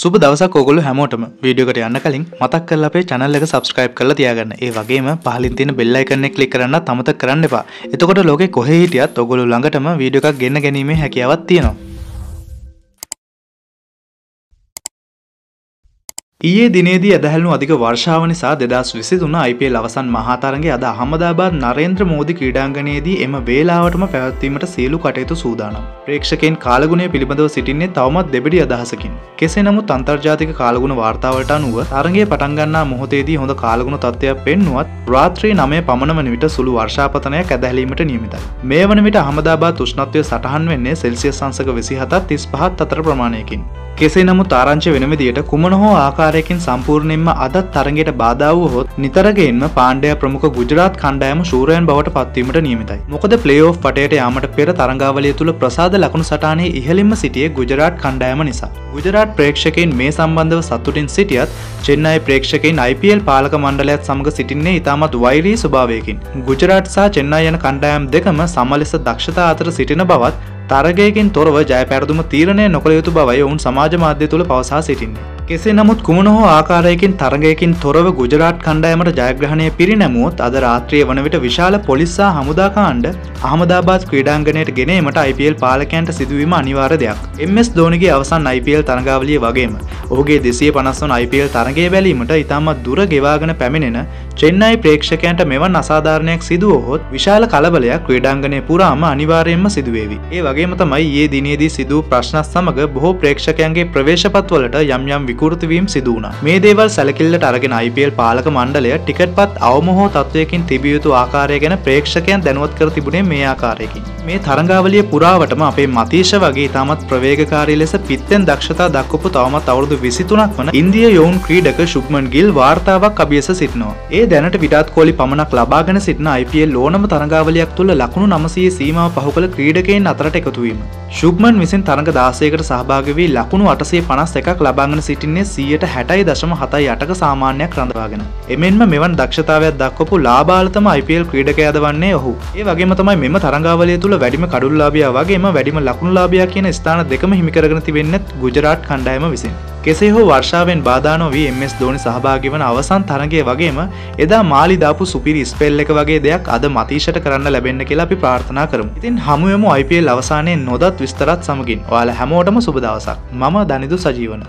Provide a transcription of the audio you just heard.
සුබ දවසක් ඔගොල්ලෝ හැමෝටම වීඩියෝකට යන්න කලින් මතක් කරලා අපේ channel එක subscribe කරලා තියාගන්න. ඒ වගේම පහලින් තියෙන bell icon එක click කරන්නත් අමතක කරන්න එපා. එතකොට ලෝකේ කොහේ හිටියත් ඔගොල්ලෝ ළඟටම වීඩියෝ එකක් ගෙන්න ගැනීමේ හැකියාවක් තියෙනවා. ඊයේ දිනේදී ඇදහැල්ුණු අධික වර්ෂාව නිසා දෙදස් විසිතුන IPL අවසන් මහාතරගේ අද අහමදාබාද් නරේන්ද්‍ර මෝදි ක්‍රීඩාංගනයේදී එම වේලාවටම පැවැත්වීමට සියලු කටයුතු සූදානම්. ප්‍රේක්ෂකෙන් කාලගුණය පිළිබඳව සිටින්නේ තවමත් දෙබඩි අදහසකින්. කෙසේ නමුත් අන්තර්ජාතික කාලගුණ වාර්තාවට අනුව තරගේ පටන්ගන්නා මොහොතේදී හොඳ කාලගුණ තත්ත්වයක් පෙන්නුවත් රාත්‍රී නමය පමණ වන විට සුළු වර්ෂාපතනයක් ඇදැලීමට නියමිතයි. මේ වන විට අහමදාබාද තුෂ්ණත්වය සටහන් වෙන්නේ සෙල්සිය සංසක විසි හතත් තිස් පහත් අතර ප්‍රමාණයකින්. කෙසේ නමුත් ආරංචි වෙන විදියට කුමන හෝ ආකාරයකින් සම්පූර්ණයෙන්ම අදත් තරගයට බාධා වූහොත් නිතරගෙන්ම පාණ්ඩය ප්‍රමුඛ ගුජරාත් කණ්ඩායම ශූරයන් බවට පත්වීමට නියමිතයි. මොකද ප්ලේ ඕෆ් පටයට යාමට පෙර තරංගාවලිය තුළ ප්‍රසාද ලකුණු සටානයේ ඉහළින්ම සිටියේ ගුජරාට් කණ්ඩායම නිසා. ගුජරාට් ප්‍රේක්ෂකයින් මේ සම්බන්ධව සතුටින් සිටියත් චෙන්නයි ප්‍රේක්ෂකයින් IPL පාලක මණ්ඩලයත් සමඟ සිටින්නේ ඉතාමත් වෛරී ස්වභාවයකින්. ගුජරාට් සහ චෙන්නයි යන කණ්ඩායම් දෙකම සම ලෙස දක්ෂතා අතර සිටින බවත් තරගයකින් තොරව ජය පැරදුම තීරණය නොකළ යුතු බවයි ඔවුන් සමාජ මාධ්‍ය තුළ පවසා සිටින්නේ. කෙසේ නමුත් කුමන හෝ ආකාරයකින් තරගයකින් තොරව ගුජරාට් කණ්ඩායමට ජයග්‍රහණය පිරිනැමුවොත් අද රාත්‍රිය වන විට විශාල පොලිස්සා හමුදාකාණ්ඩ අහමදාබාත් ක්‍රීඩාංගනයට ගෙනීමට IPL පාලකයන්ට සිදුවීම අනිවාර දෙයක්. MS ධෝනිගේ අවසන් IPL තරගාවලිය වගේම ඔහුගේ දෙසිය පනස්වන IPL තරගේ බැලීමට ඉතාමත් දුර ගෙවාගෙන පැමිණෙන චෙන්නයි ප්‍රේක්ෂකයන්ට මෙවන් අසාධාරණයක් සිදුවහොත් විශාල කලබලයක් ක්‍රීඩාංගනය පුරාම අනිවාර්යෙන්ම සිදුවේවි. ඒ වගේම තමයි ඒ දිනේදී සිදුව ප්‍රශ්නස් සමඟ බොහෝ ප්‍රේක්ෂකයන්ගේ ප්‍රවේශපත්වලට යම් යම් විකෘතිවීම් සිදුවන. මේ දේවල් සැලකිල්ලට අරගෙන IPL පාලක මණ්ඩලය ටිකට් පත් අවමහෝ තත්වයකින් තිබියයුතු ආකාරය ගැන ප්‍රේක්ෂකයන් දැනුවත් කර තිබුණේ මේ ආකාරයකින්. මේ තරංගාවලිය පුරාවටම අපේ මතීශ වගේ තාමත් ප්‍රවේගකාරී ලෙස පිත්තෙන් දක්ෂතා දක්වපු තවමත් අවුරුදු විසිතුනක් වන ඉන්දිය යොවුන් ක්‍රීඩක ශුක්මන් ගිල් වාර්තාවක් අභියස සිටිනවා. ඒ දැනට විටත් කෝලි පමණක් ලබාගෙන සිටින IPL ලෝනම තරංගාවලයක් තුළ ලකුණු නමසයේ සීමාව පහුකළ ක්‍රීඩකයින් අතරට එකතුවීම. ශුක්මන් විසින් තරඟ දාසයකට සහභාගවී ලකුණු අටසේ පනස් එකක් ලබාගෙන සිටින්නේ සීයට හැටයි දශම හතයි අටක සාමාන්‍යයක් රඳවාගෙන. එමෙන්ම මෙවන් දක්ෂතාවයක් දක්වපු ලාබාලතම IPL ක්‍රීඩකයද වන්නේ ඔහු. ඒ වගේම තමයි මෙම තරංගාවලය තුළ වැඩිම කඩුල්ලාබියා වගේම වැඩිම ලකුණුලාබියා කියන ස්ථාන දෙකම හිමිකරගෙන තිබෙන්නත් ගුජරාට් කණ්ඩායම විසින්. කෙසේ හෝ වර්ෂාවෙන් බාධානොවී එස් දෝනි සහභාගි වන අවසන් තරගේ වගේම එදා මාලි දාපු සුපිරි ස්පෙල් එක වගේ දෙයක් අද මතීෂට කරන්න ලැබෙන්න කියලා අපි ප්‍රාර්ථනා කරමු. ඉතින් හමුවම IPL අවසානයේ නොදත් විස්තරත් සමගින් ඔයාලා හැමෝටම සුබ දවසක්. මම දනිදු සජීවන.